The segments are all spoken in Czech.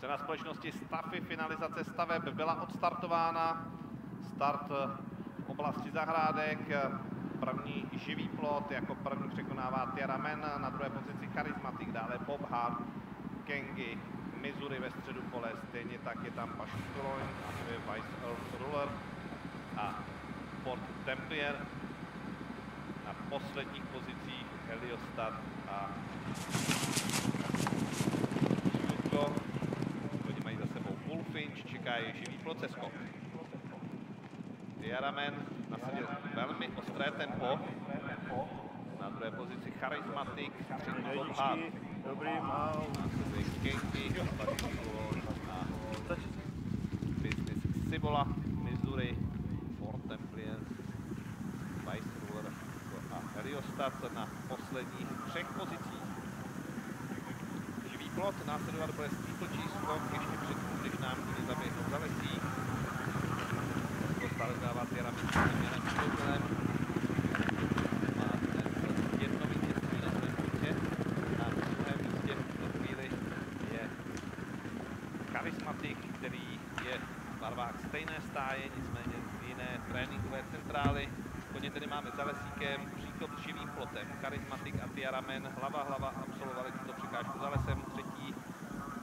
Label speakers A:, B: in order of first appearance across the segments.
A: Cena společnosti Stafy, finalizace staveb byla odstartována. Start v oblasti zahrádek, první živý plot, jako první překonává Tiara Men, na druhé pozici Charismatic, dále Bob Hart, Kengi, Missouri ve středu pole, stejně tak je tam Cologne, a je Vice Earth Ruler a Ford Templier. Na posledních pozicích Heliostat a Je živý plot skok. Diaramen nasadil velmi ostré tempo. Na druhé pozici Charismatic, třetí Hart.
B: Dobrý, mal.
A: Následuje Kenky, a Business Sibola, Missouri, Fort Templier, Vice Ruler a Heliostat na posledních třech pozicích. Plot, následovat bude steeplechase skok ještě předtím, než nám kdy zaběhnou za lesí. To stále dává Škotelem. Má dnes jedno je který je v barvách stejné stáje, nicméně z jiné tréninkové centrály. Koně tedy máme za lesíkem, příkop živým plotem. Charismatic a Tiara Men hlava hlava absolvovali tuto překážku za lesem. Třetí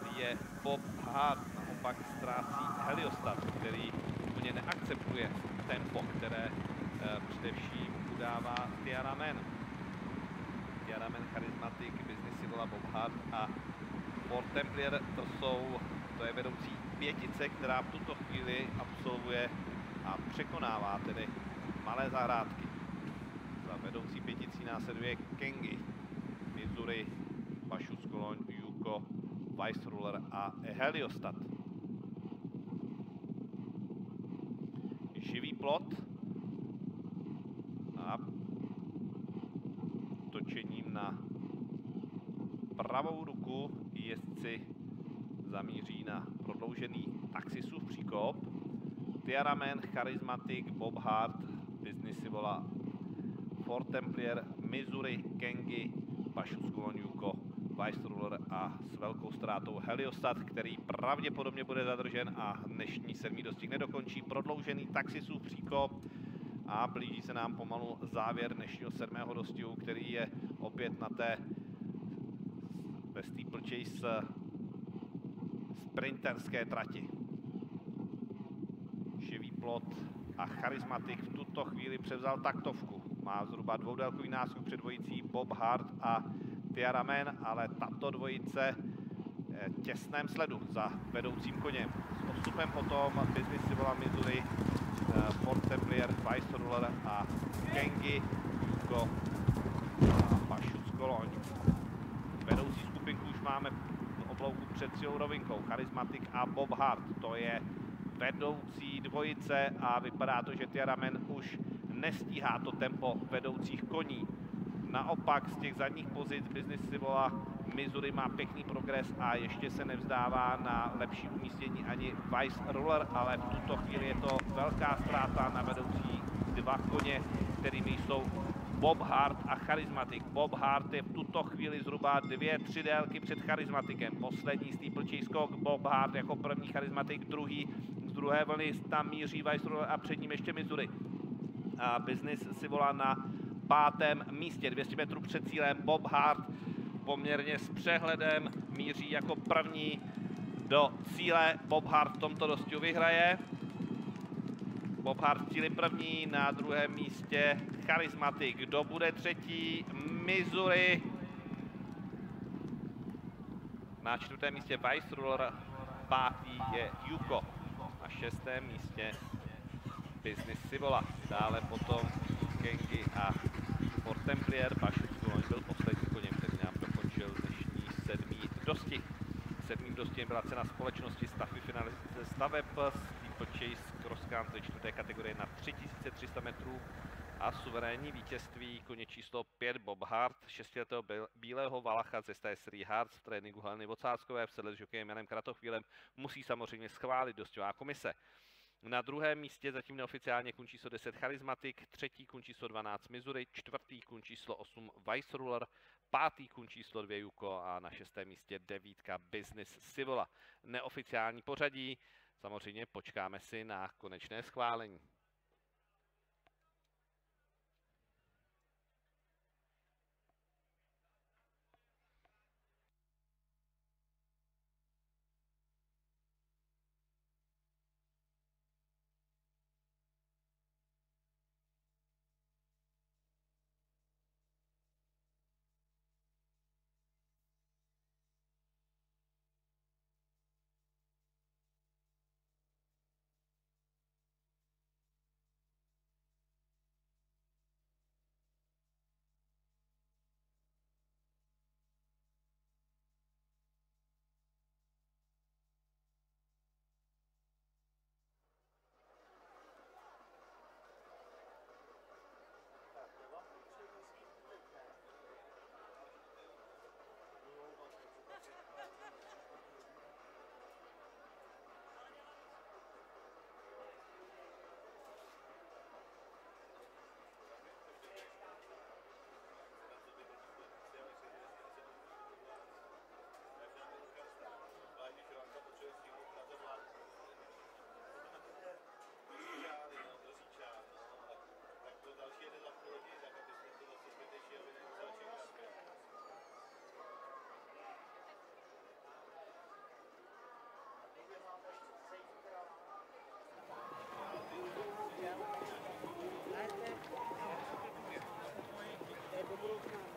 A: je Bob Hart, naopak ztrácí Heliostat, který úplně neakceptuje tempo, které e, především udává Tiara Men. Tiara Men, Charismatic, Business Sivola, Bob Hart a Fort Templier, to jsou, to je vedoucí pětice, která v tuto chvíli absolvuje a překonává tedy malé zahrádky. Za vedoucí pěticí následuje Kengi, Missouri, Pašus Cologne, Yuko, Vice Ruler a Heliostat. Živý plot a točením na pravou ruku jezdci zamíří na prodloužený taxisův příkop. Tiara Man, Charismatic, Bob Hart, Business Sivola, Fort Templier, Missouri, Kengi, Pašus Ruler a s velkou ztrátou Heliostat, který pravděpodobně bude zadržen a dnešní sedmý dostih nedokončí. Prodloužený taxisův příkop a blíží se nám pomalu závěr dnešního sedmého dostihu, který je opět na té ve steeplechase sprinterské trati. Živý plot a charismatik v tuto chvíli převzal taktovku. Má zhruba dvoudélkový náskok před dvojicí Bob Hart a Tiara Man, ale tato dvojice těsném sledu za vedoucím koněm. S odstupem potom Business Sivola Missouri, Fort Templier, Vice Ruler a Kengi, Yuko a Pašus Cologne. Vedoucí skupinku už máme oblouku před cílou rovinkou. Charismatic a Bob Hart, to je vedoucí dvojice a vypadá to, že Tiaramen už nestíhá to tempo vedoucích koní. Naopak z těch zadních pozic Business Sivola Missouri má pěkný progres a ještě se nevzdává na lepší umístění ani Vice Ruler, ale v tuto chvíli je to velká ztráta na vedoucí dva koně, kterými jsou Bob Hart a Charismatic. Bob Hart je v tuto chvíli zhruba dvě, tři délky před Charismaticem. Poslední steeplechase skok, Bob Hart jako první Charismatic, druhý z druhé vlny, tam míří Ruler a před ním ještě Missouri. A Business si volá na pátém místě, 200 metrů před cílem. Bob Hart poměrně s přehledem míří jako první do cíle. Bob Hart v tomto dostihu vyhraje. Bob Hart cíli první, na druhém místě Charismatic. Kdo bude třetí? Missouri. Na čtvrtém místě Vice Ruler, pátý je Yuko. Na šestém místě Business Sivola. Dále potom Kengi a Fort Templier. Bašut byl poslední koněm, který nám dokončil dnešní sedmý dostih. Sedmým dostihem byla cena společnosti Stavy finalizace staveb Steeplechase Cross Country čtvrté kategorie na 3300 metrů a suverénní vítězství koně číslo 5 Bob Hart, šestiletého bílého Valacha ze sté Sri Hearts v tréninku Heleny Vocáckové v sedle s jokejem Janem Kratochvílem musí samozřejmě schválit dostová komise. Na druhém místě zatím neoficiálně kun číslo 10 Charismatic, třetí kun číslo 12 Missouri, čtvrtý kun číslo 8 Vice Ruler, pátý kun číslo dvě Juko a na šestém místě devítka Business Sivola. Neoficiální pořadí, samozřejmě počkáme si na konečné schválení.
B: Do budoucna